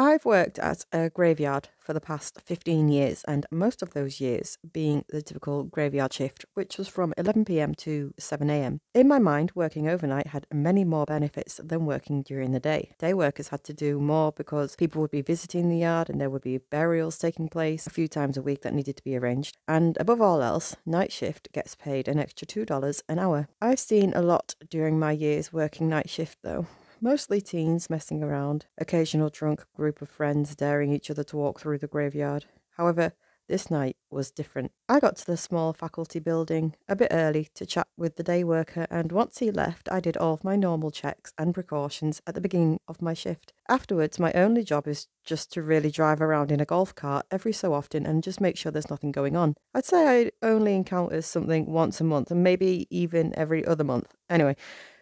I've worked at a graveyard for the past 15 years, and most of those years being the typical graveyard shift, which was from 11pm to 7am. In my mind, working overnight had many more benefits than working during the day. Day workers had to do more because people would be visiting the yard and there would be burials taking place a few times a week that needed to be arranged. And above all else, night shift gets paid an extra $2 an hour. I've seen a lot during my years working night shift though mostly teens messing around, occasional drunk group of friends daring each other to walk through the graveyard. However, this night was different. I got to the small faculty building a bit early to chat with the day worker, and once he left, I did all of my normal checks and precautions at the beginning of my shift. Afterwards, my only job is just to really drive around in a golf cart every so often and just make sure there's nothing going on. I'd say I only encounter something once a month and maybe even every other month. Anyway,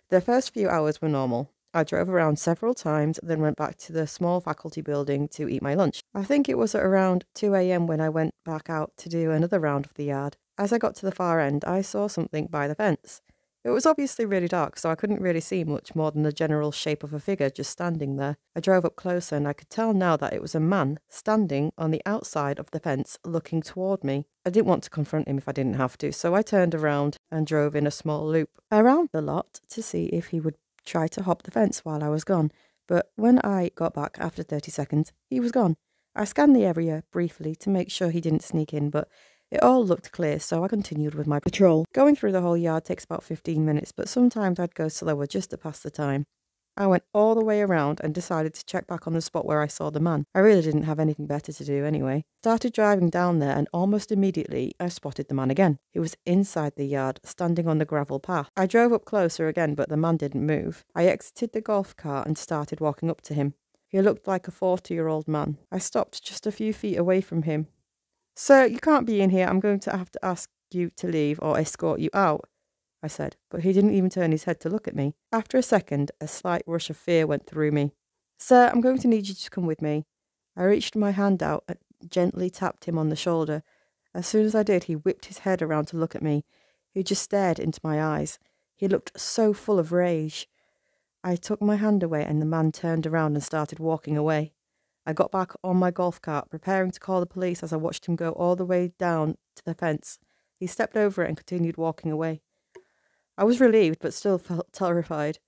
the first few hours were normal. I drove around several times, then went back to the small faculty building to eat my lunch. I think it was at around 2 a.m. when I went back out to do another round of the yard. As I got to the far end, I saw something by the fence. It was obviously really dark, so I couldn't really see much more than the general shape of a figure just standing there. I drove up closer and I could tell now that it was a man standing on the outside of the fence looking toward me. I didn't want to confront him if I didn't have to, so I turned around and drove in a small loop around the lot to see if he would tried to hop the fence while I was gone, but when I got back after 30 seconds, he was gone. I scanned the area briefly to make sure he didn't sneak in, but it all looked clear, so I continued with my patrol. Going through the whole yard takes about 15 minutes, but sometimes I'd go slower just to pass the time. I went all the way around and decided to check back on the spot where I saw the man. I really didn't have anything better to do anyway. Started driving down there and almost immediately I spotted the man again. He was inside the yard, standing on the gravel path. I drove up closer again, but the man didn't move. I exited the golf cart and started walking up to him. He looked like a 40 year old man. I stopped just a few feet away from him. Sir, you can't be in here. I'm going to have to ask you to leave or escort you out. I said, but he didn't even turn his head to look at me. After a second, a slight rush of fear went through me. Sir, I'm going to need you to come with me. I reached my hand out and gently tapped him on the shoulder. As soon as I did, he whipped his head around to look at me. He just stared into my eyes. He looked so full of rage. I took my hand away and the man turned around and started walking away. I got back on my golf cart, preparing to call the police as I watched him go all the way down to the fence. He stepped over it and continued walking away. I was relieved, but still felt terrified.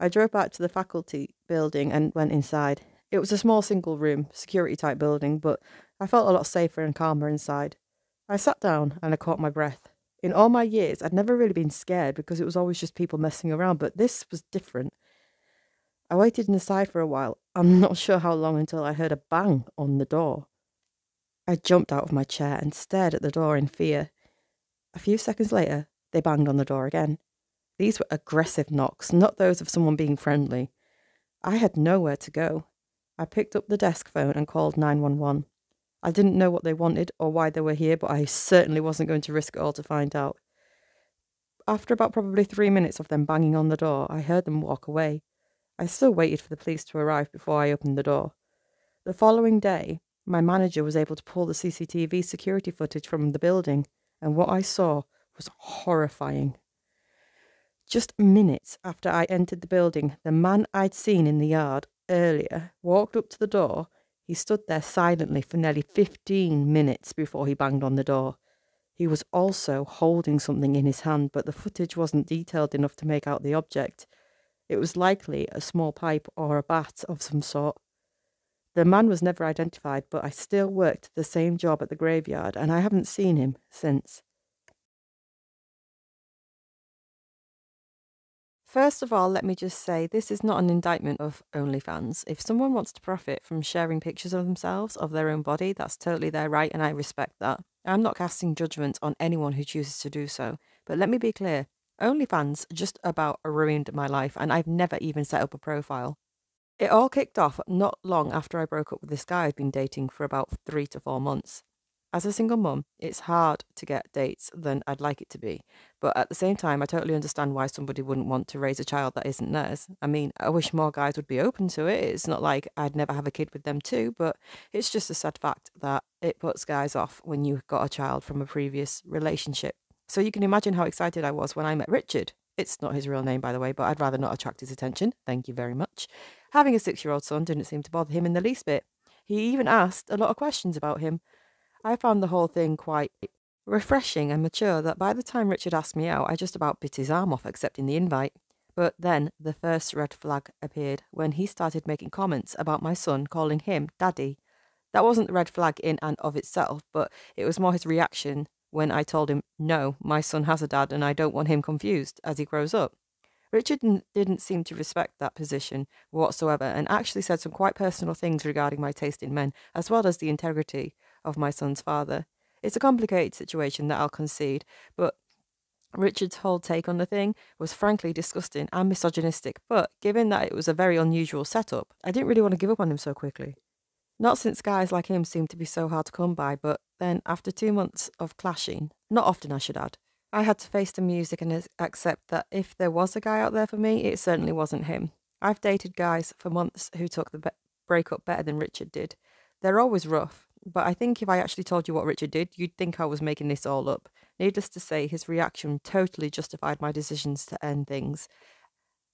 I drove back to the faculty building and went inside. It was a small single room, security type building, but I felt a lot safer and calmer inside. I sat down and I caught my breath. In all my years, I'd never really been scared because it was always just people messing around, but this was different. I waited inside for a while. I'm not sure how long until I heard a bang on the door. I jumped out of my chair and stared at the door in fear. A few seconds later, they banged on the door again. These were aggressive knocks, not those of someone being friendly. I had nowhere to go. I picked up the desk phone and called 911. I didn't know what they wanted or why they were here, but I certainly wasn't going to risk it all to find out. After about probably three minutes of them banging on the door, I heard them walk away. I still waited for the police to arrive before I opened the door. The following day, my manager was able to pull the CCTV security footage from the building, and what I saw was horrifying. Just minutes after I entered the building, the man I'd seen in the yard earlier walked up to the door. He stood there silently for nearly 15 minutes before he banged on the door. He was also holding something in his hand, but the footage wasn't detailed enough to make out the object. It was likely a small pipe or a bat of some sort. The man was never identified, but I still worked the same job at the graveyard, and I haven't seen him since. First of all, let me just say this is not an indictment of OnlyFans. If someone wants to profit from sharing pictures of themselves, of their own body, that's totally their right, and I respect that. I'm not casting judgment on anyone who chooses to do so. But let me be clear OnlyFans just about ruined my life, and I've never even set up a profile. It all kicked off not long after I broke up with this guy I'd been dating for about three to four months. As a single mum, it's hard to get dates than I'd like it to be. But at the same time, I totally understand why somebody wouldn't want to raise a child that isn't theirs. I mean, I wish more guys would be open to it. It's not like I'd never have a kid with them too, but it's just a sad fact that it puts guys off when you've got a child from a previous relationship. So you can imagine how excited I was when I met Richard. It's not his real name, by the way, but I'd rather not attract his attention. Thank you very much. Having a six year old son didn't seem to bother him in the least bit. He even asked a lot of questions about him. I found the whole thing quite refreshing and mature that by the time Richard asked me out, I just about bit his arm off accepting the invite. But then the first red flag appeared when he started making comments about my son calling him daddy. That wasn't the red flag in and of itself, but it was more his reaction when I told him, no, my son has a dad and I don't want him confused as he grows up. Richard didn't seem to respect that position whatsoever and actually said some quite personal things regarding my taste in men, as well as the integrity of my son's father. It's a complicated situation that I'll concede, but Richard's whole take on the thing was frankly disgusting and misogynistic, but given that it was a very unusual setup, I didn't really want to give up on him so quickly. Not since guys like him seemed to be so hard to come by, but then after two months of clashing, not often I should add, I had to face the music and accept that if there was a guy out there for me, it certainly wasn't him. I've dated guys for months who took the be- breakup better than Richard did. They're always rough, but I think if I actually told you what Richard did, you'd think I was making this all up. Needless to say, his reaction totally justified my decisions to end things.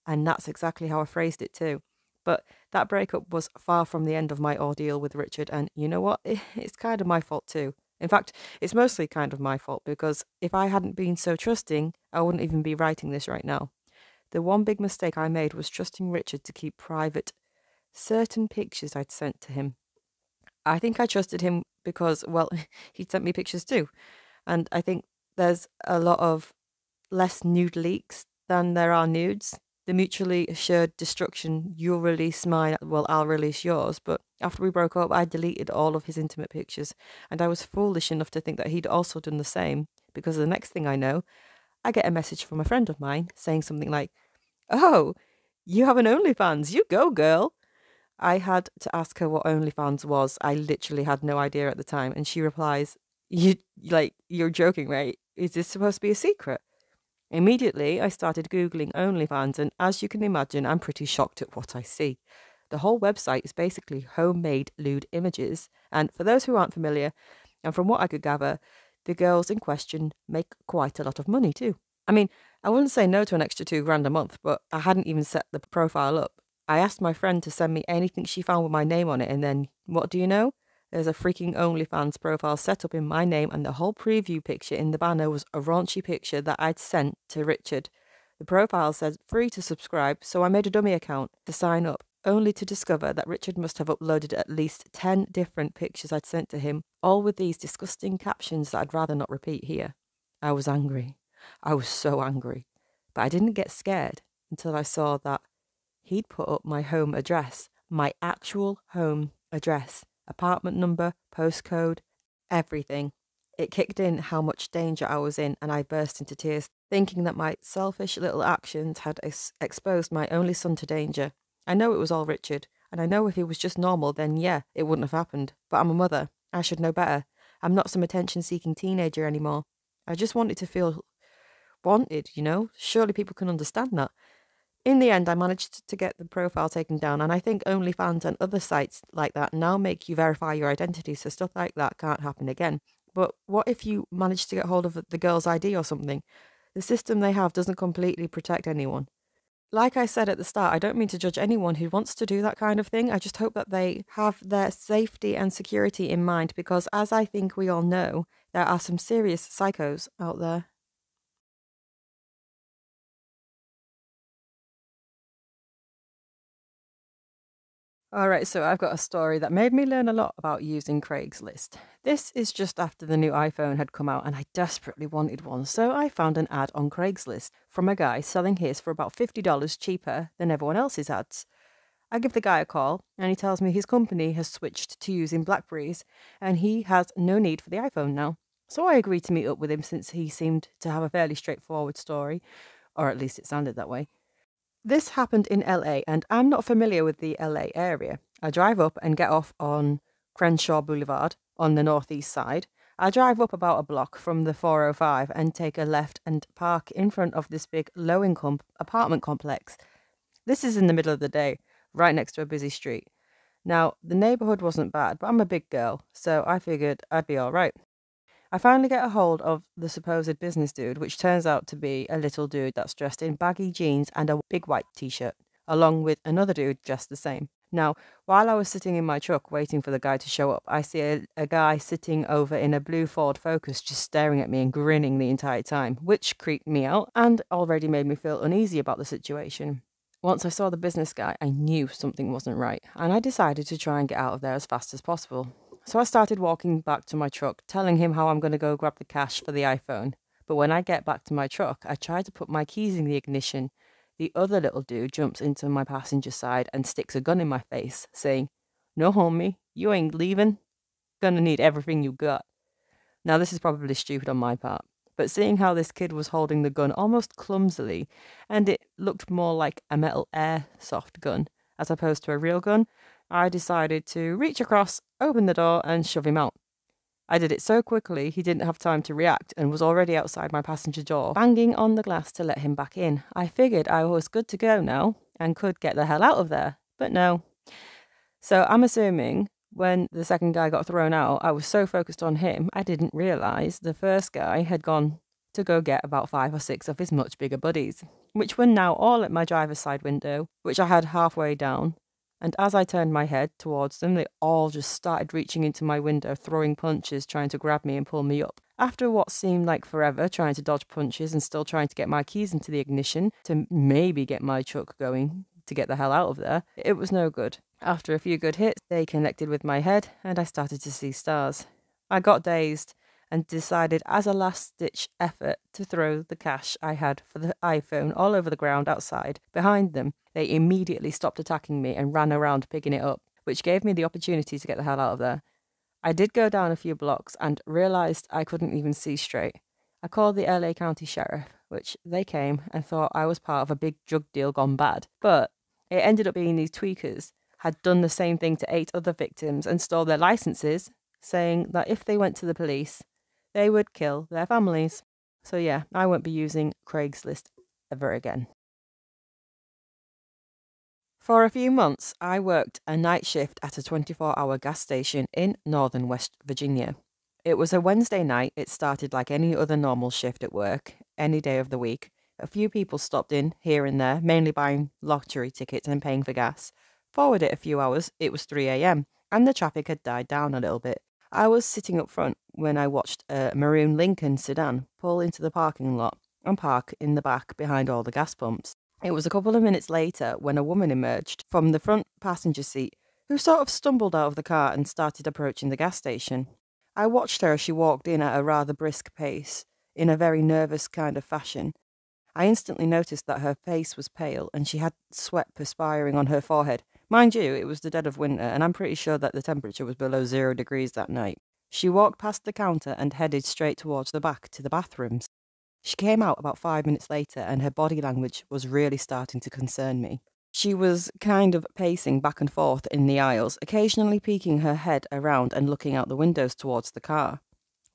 And that's exactly how I phrased it too. But that breakup was far from the end of my ordeal with Richard, and you know what? It's kind of my fault too. In fact, it's mostly kind of my fault because if I hadn't been so trusting, I wouldn't even be writing this right now. The one big mistake I made was trusting Richard to keep private certain pictures I'd sent to him. I think I trusted him because, well, he'd sent me pictures too. And I think there's a lot of less nude leaks than there are nudes the mutually assured destruction you'll release mine, well, I'll release yours. But after we broke up, I deleted all of his intimate pictures, and I was foolish enough to think that he'd also done the same, because the next thing I know, I get a message from a friend of mine saying something like, Oh, you have an OnlyFans, you go, girl. I had to ask her what OnlyFans was. I literally had no idea at the time, and she replies, You like you're joking, right? Is this supposed to be a secret? Immediately, I started Googling OnlyFans, and as you can imagine, I'm pretty shocked at what I see. The whole website is basically homemade lewd images, and for those who aren't familiar, and from what I could gather, the girls in question make quite a lot of money too. I mean, I wouldn't say no to an extra two grand a month, but I hadn't even set the profile up. I asked my friend to send me anything she found with my name on it, and then, what do you know? There's a freaking OnlyFans profile set up in my name, and the whole preview picture in the banner was a raunchy picture that I'd sent to Richard. The profile said free to subscribe, so I made a dummy account to sign up, only to discover that Richard must have uploaded at least 10 different pictures I'd sent to him, all with these disgusting captions that I'd rather not repeat here. I was angry. I was so angry. But I didn't get scared until I saw that he'd put up my home address, my actual home address apartment number, postcode, everything. It kicked in how much danger I was in, and I burst into tears, thinking that my selfish little actions had ex- exposed my only son to danger. I know it was all Richard, and I know if he was just normal, then yeah, it wouldn't have happened. But I'm a mother. I should know better. I'm not some attention seeking teenager anymore. I just wanted to feel wanted, you know? Surely people can understand that in the end, I managed to get the profile taken down, and I think OnlyFans and other sites like that now make you verify your identity, so stuff like that can't happen again. But what if you manage to get hold of the girl's ID or something? The system they have doesn't completely protect anyone. Like I said at the start, I don't mean to judge anyone who wants to do that kind of thing. I just hope that they have their safety and security in mind because, as I think we all know, there are some serious psychos out there. All right, so I've got a story that made me learn a lot about using Craigslist. This is just after the new iPhone had come out and I desperately wanted one, so I found an ad on Craigslist from a guy selling his for about $50 cheaper than everyone else's ads. I give the guy a call and he tells me his company has switched to using Blackberries and he has no need for the iPhone now. So I agreed to meet up with him since he seemed to have a fairly straightforward story, or at least it sounded that way. This happened in LA, and I'm not familiar with the LA area. I drive up and get off on Crenshaw Boulevard on the northeast side. I drive up about a block from the 405 and take a left and park in front of this big low income apartment complex. This is in the middle of the day, right next to a busy street. Now, the neighborhood wasn't bad, but I'm a big girl, so I figured I'd be all right. I finally get a hold of the supposed business dude, which turns out to be a little dude that's dressed in baggy jeans and a big white t shirt. along with another dude dressed the same. Now, while I was sitting in my truck waiting for the guy to show up, I see a, a, guy sitting over in a blue Ford Focus just staring at me and grinning the entire time, which creeped me out and already made me feel uneasy about the situation. Once I saw the business guy, I knew something wasn't right, and I decided to try and get out of there as fast as possible. So I started walking back to my truck, telling him how I'm going to go grab the cash for the iPhone. But when I get back to my truck, I try to put my keys in the ignition the other little dude jumps into my passenger side and sticks a gun in my face, saying, No, homie, you ain't leaving. Gonna need everything you got. Now, this is probably stupid on my part, but seeing how this kid was holding the gun almost clumsily, and it looked more like a metal airsoft gun as opposed to a real gun, I decided to reach across, open the door, and shove him out. I did it so quickly he didn't have time to react and was already outside my passenger door, banging on the glass to let him back in. I figured I was good to go now and could get the hell out of there, but no. So I'm assuming when the second guy got thrown out, I was so focused on him, I didn't realise the first guy had gone to go get about five or six of his much bigger buddies, which were now all at my driver's side window, which I had halfway down, and as I turned my head towards them, they all just started reaching into my window, throwing punches, trying to grab me and pull me up. After what seemed like forever, trying to dodge punches and still trying to get my keys into the ignition to maybe get my truck going to get the hell out of there, it was no good. After a few good hits, they connected with my head and I started to see stars. I got dazed and decided as a last ditch effort to throw the cash I had for the iPhone all over the ground outside behind them. They immediately stopped attacking me and ran around picking it up, which gave me the opportunity to get the hell out of there. I did go down a few blocks and realised I couldn't even see straight. I called the LA County Sheriff, which they came and thought I was part of a big drug deal gone bad. But it ended up being these tweakers had done the same thing to eight other victims and stole their licenses, saying that if they went to the police, they would kill their families. So, yeah, I won't be using Craigslist ever again. For a few months, I worked a night shift at a 24 hour gas station in northern West Virginia. It was a Wednesday night. It started like any other normal shift at work, any day of the week. A few people stopped in here and there, mainly buying lottery tickets and paying for gas. Forward it a few hours, it was 3 a.m., and the traffic had died down a little bit. I was sitting up front when I watched a maroon Lincoln sedan pull into the parking lot and park in the back behind all the gas pumps. It was a couple of minutes later when a woman emerged from the front passenger seat who sort of stumbled out of the car and started approaching the gas station. I watched her as she walked in at a rather brisk pace, in a very nervous kind of fashion. I instantly noticed that her face was pale and she had sweat perspiring on her forehead, Mind you, it was the dead of winter, and I'm pretty sure that the temperature was below zero degrees that night. She walked past the counter and headed straight towards the back to the bathrooms. She came out about five minutes later, and her body language was really starting to concern me. She was kind of pacing back and forth in the aisles, occasionally peeking her head around and looking out the windows towards the car.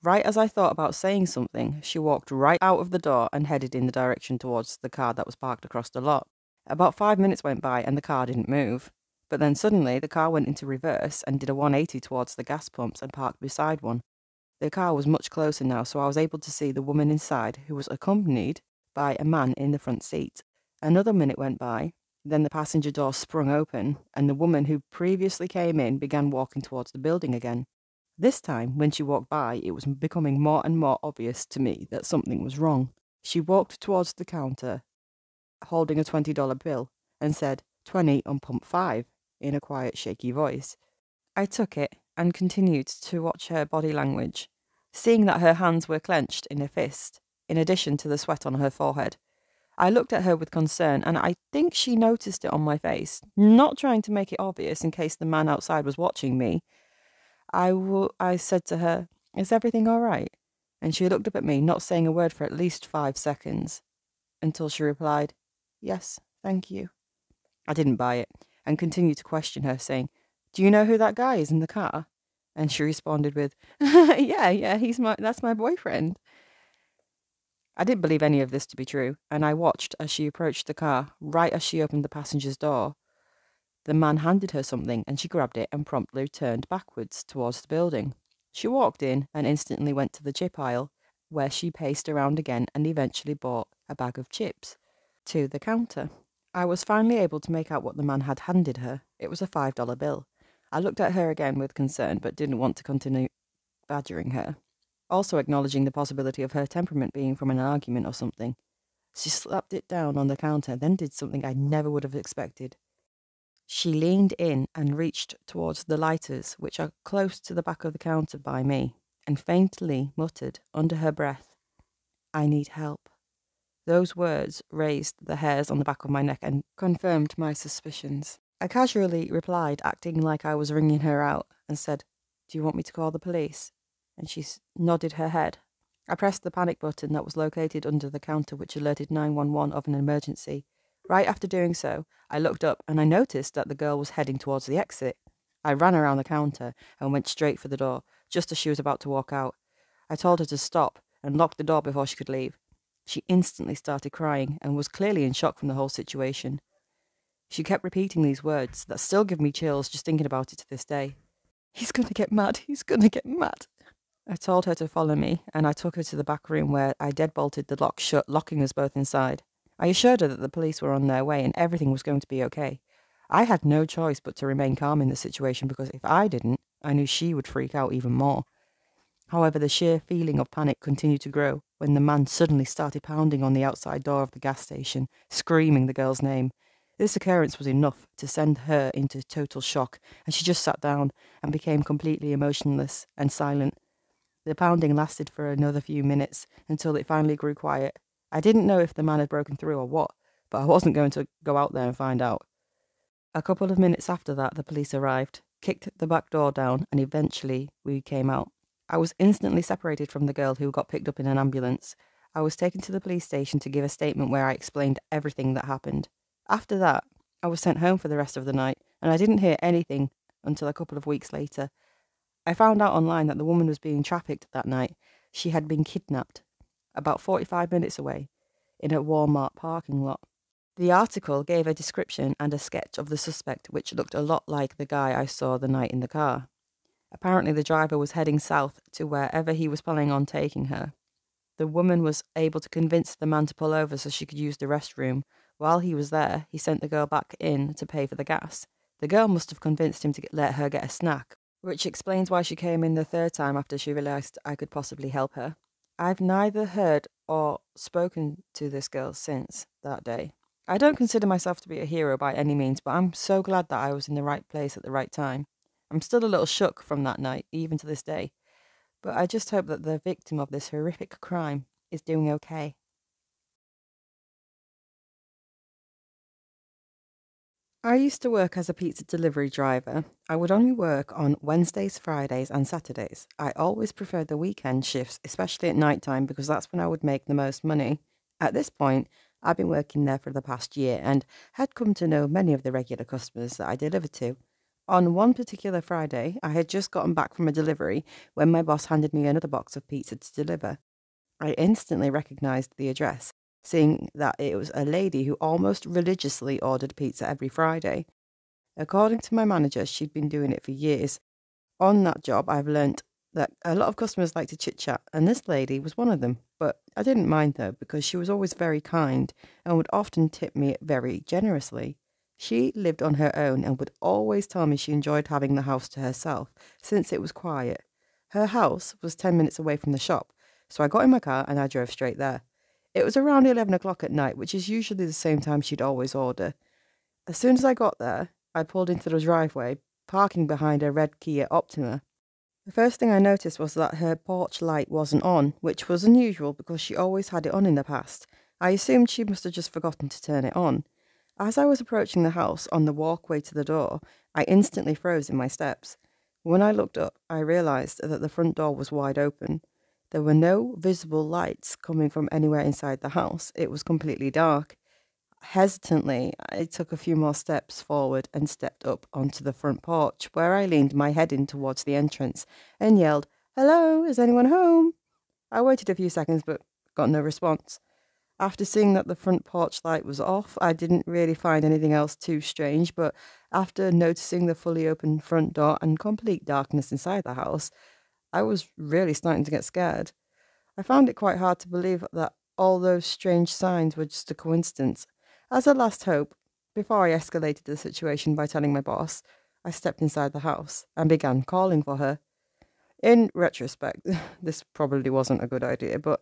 Right as I thought about saying something, she walked right out of the door and headed in the direction towards the car that was parked across the lot. About five minutes went by and the car didn't move. But then suddenly the car went into reverse and did a 180 towards the gas pumps and parked beside one. The car was much closer now, so I was able to see the woman inside, who was accompanied by a man in the front seat. Another minute went by, then the passenger door sprung open, and the woman who previously came in began walking towards the building again. This time, when she walked by, it was becoming more and more obvious to me that something was wrong. She walked towards the counter, holding a $20 bill, and said, 20 on pump 5 in a quiet, shaky voice. I took it and continued to watch her body language, seeing that her hands were clenched in a fist, in addition to the sweat on her forehead. I looked at her with concern, and I think she noticed it on my face, not trying to make it obvious in case the man outside was watching me. I, w- I said to her, Is everything all right? And she looked up at me, not saying a word for at least five seconds, until she replied, Yes, thank you. I didn't buy it and continued to question her, saying, Do you know who that guy is in the car? And she responded with, Yeah, yeah, he's my that's my boyfriend. I didn't believe any of this to be true, and I watched as she approached the car, right as she opened the passenger's door. The man handed her something, and she grabbed it and promptly turned backwards towards the building. She walked in and instantly went to the chip aisle, where she paced around again and eventually bought a bag of chips to the counter. I was finally able to make out what the man had handed her. It was a $5 bill. I looked at her again with concern, but didn't want to continue badgering her, also acknowledging the possibility of her temperament being from an argument or something. She slapped it down on the counter, then did something I never would have expected. She leaned in and reached towards the lighters, which are close to the back of the counter by me, and faintly muttered under her breath, I need help. Those words raised the hairs on the back of my neck and confirmed my suspicions. I casually replied, acting like I was ringing her out, and said, Do you want me to call the police? And she nodded her head. I pressed the panic button that was located under the counter, which alerted 911 of an emergency. Right after doing so, I looked up and I noticed that the girl was heading towards the exit. I ran around the counter and went straight for the door, just as she was about to walk out. I told her to stop and locked the door before she could leave. She instantly started crying and was clearly in shock from the whole situation. She kept repeating these words that still give me chills just thinking about it to this day. He's gonna get mad, he's gonna get mad. I told her to follow me, and I took her to the back room where I deadbolted the lock shut, locking us both inside. I assured her that the police were on their way and everything was going to be okay. I had no choice but to remain calm in the situation because if I didn't, I knew she would freak out even more. However, the sheer feeling of panic continued to grow when the man suddenly started pounding on the outside door of the gas station, screaming the girl's name. This occurrence was enough to send her into total shock, and she just sat down and became completely emotionless and silent. The pounding lasted for another few minutes until it finally grew quiet. I didn't know if the man had broken through or what, but I wasn't going to go out there and find out. A couple of minutes after that, the police arrived, kicked the back door down, and eventually we came out. I was instantly separated from the girl who got picked up in an ambulance. I was taken to the police station to give a statement where I explained everything that happened. After that, I was sent home for the rest of the night, and I didn't hear anything until a couple of weeks later. I found out online that the woman was being trafficked that night. She had been kidnapped about 45 minutes away in a Walmart parking lot. The article gave a description and a sketch of the suspect, which looked a lot like the guy I saw the night in the car. Apparently, the driver was heading south to wherever he was planning on taking her. The woman was able to convince the man to pull over so she could use the restroom. While he was there, he sent the girl back in to pay for the gas. The girl must have convinced him to get, let her get a snack, which explains why she came in the third time after she realised I could possibly help her. I've neither heard or spoken to this girl since that day. I don't consider myself to be a hero by any means, but I'm so glad that I was in the right place at the right time. I'm still a little shook from that night, even to this day, but I just hope that the victim of this horrific crime is doing okay. I used to work as a pizza delivery driver. I would only work on Wednesdays, Fridays, and Saturdays. I always preferred the weekend shifts, especially at night time, because that's when I would make the most money. At this point, I've been working there for the past year and had come to know many of the regular customers that I delivered to. On one particular Friday, I had just gotten back from a delivery when my boss handed me another box of pizza to deliver. I instantly recognized the address seeing that it was a lady who almost religiously ordered pizza every Friday. According to my manager, she'd been doing it for years. On that job, I've learnt that a lot of customers like to chit chat, and this lady was one of them. But I didn't mind though, because she was always very kind and would often tip me very generously. She lived on her own and would always tell me she enjoyed having the house to herself since it was quiet. Her house was 10 minutes away from the shop, so I got in my car and I drove straight there. It was around 11 o'clock at night, which is usually the same time she'd always order. As soon as I got there, I pulled into the driveway, parking behind a red Kia Optima. The first thing I noticed was that her porch light wasn't on, which was unusual because she always had it on in the past. I assumed she must have just forgotten to turn it on. As I was approaching the house on the walkway to the door, I instantly froze in my steps. When I looked up, I realized that the front door was wide open. There were no visible lights coming from anywhere inside the house. It was completely dark. Hesitantly, I took a few more steps forward and stepped up onto the front porch, where I leaned my head in towards the entrance and yelled, Hello, is anyone home? I waited a few seconds but got no response. After seeing that the front porch light was off, I didn't really find anything else too strange, but after noticing the fully open front door and complete darkness inside the house, I was really starting to get scared. I found it quite hard to believe that all those strange signs were just a coincidence. As a last hope, Before I escalated the situation by telling my boss, I stepped inside the house and began calling for her. In retrospect, this probably wasn't a good idea, but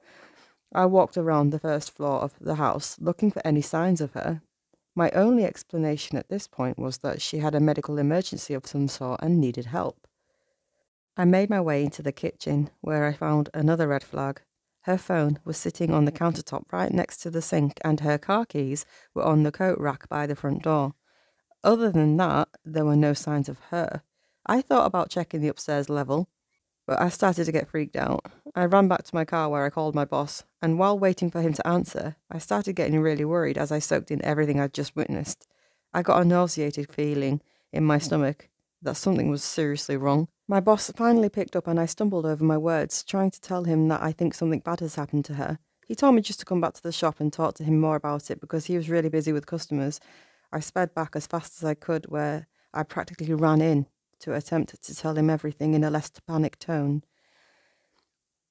I walked around the first floor of the house looking for any signs of her. My only explanation at this point was that she had a medical emergency of some sort and needed help. I made my way into the kitchen, where I found another red flag. Her phone was sitting on the countertop right next to the sink, and her car keys were on the coat rack by the front door. Other than that, there were no signs of her. I thought about checking the upstairs level, but I started to get freaked out. I ran back to my car where I called my boss, and while waiting for him to answer, I started getting really worried as I soaked in everything I'd just witnessed. I got a nauseated feeling in my stomach that something was seriously wrong. My boss finally picked up and I stumbled over my words, trying to tell him that I think something bad has happened to her. He told me just to come back to the shop and talk to him more about it because he was really busy with customers. I sped back as fast as I could, where I practically ran in to attempt to tell him everything in a less panicked tone.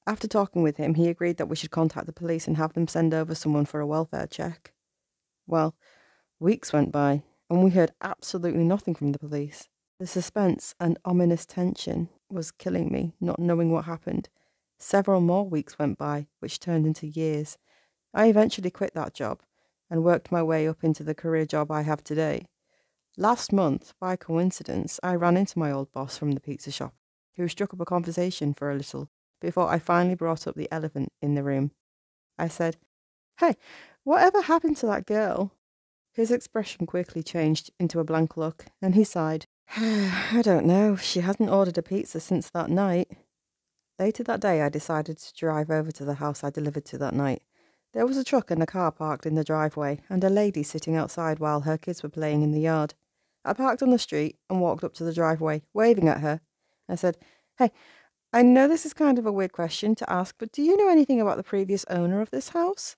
After talking with him, he agreed that we should contact the police and have them send over someone for a welfare check. Well, weeks went by, and we heard absolutely nothing from the police. The suspense and ominous tension was killing me, not knowing what happened. Several more weeks went by, which turned into years. I eventually quit that job and worked my way up into the career job I have today. Last month, by coincidence, I ran into my old boss from the pizza shop, who struck up a conversation for a little before I finally brought up the elephant in the room. I said, Hey, whatever happened to that girl? His expression quickly changed into a blank look, and he sighed. I don't know. She hasn't ordered a pizza since that night. Later that day, I decided to drive over to the house I delivered to that night. There was a truck and a car parked in the driveway, and a lady sitting outside while her kids were playing in the yard. I parked on the street and walked up to the driveway, waving at her. I said, Hey, I know this is kind of a weird question to ask, but do you know anything about the previous owner of this house?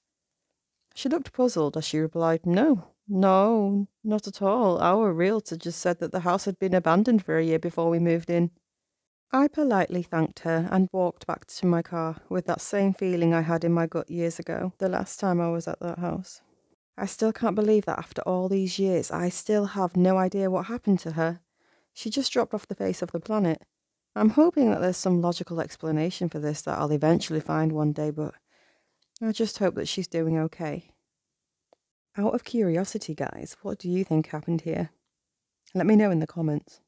She looked puzzled as she replied, No, no, not at all. Our realtor just said that the house had been abandoned for a year before we moved in. I politely thanked her and walked back to my car with that same feeling I had in my gut years ago, the last time I was at that house. I still can't believe that after all these years, I still have no idea what happened to her. She just dropped off the face of the planet. I'm hoping that there's some logical explanation for this that I'll eventually find one day, but I just hope that she's doing okay. Out of curiosity, guys, what do you think happened here? Let me know in the comments.